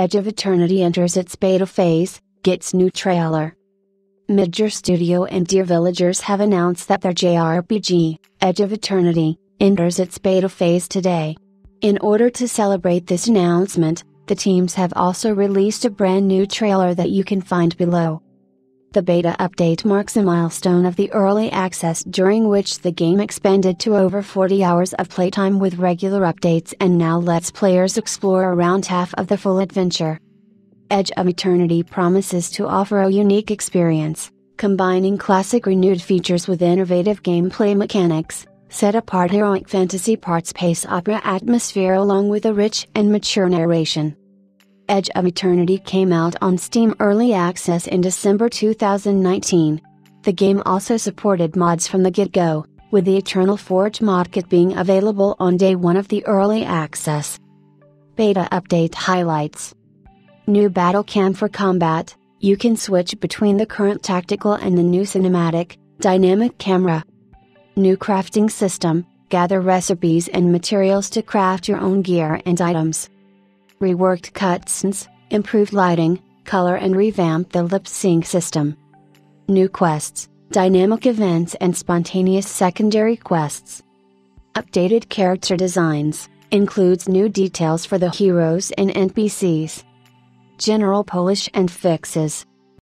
Edge of Eternity enters its beta phase, gets new trailer. Midgar Studio and Dear Villagers have announced that their JRPG, Edge of Eternity, enters its beta phase today. In order to celebrate this announcement, the teams have also released a brand new trailer that you can find below. The beta update marks a milestone of the early access during which the game expanded to over 40 hours of playtime with regular updates and now lets players explore around half of the full adventure. Edge of Eternity promises to offer a unique experience, combining classic renewed features with innovative gameplay mechanics, set apart heroic fantasy part space opera atmosphere along with a rich and mature narration. Edge of Eternity came out on Steam Early Access in December 2019. The game also supported mods from the get go, with the Eternal Forge mod kit being available on day one of the early access. Beta Update Highlights New Battle Cam for combat, you can switch between the current tactical and the new cinematic, dynamic camera. New crafting system, gather recipes and materials to craft your own gear and items reworked cutscenes, improved lighting, color and revamped the lip sync system. New quests, dynamic events and spontaneous secondary quests. Updated character designs, includes new details for the heroes and NPCs. General polish and fixes,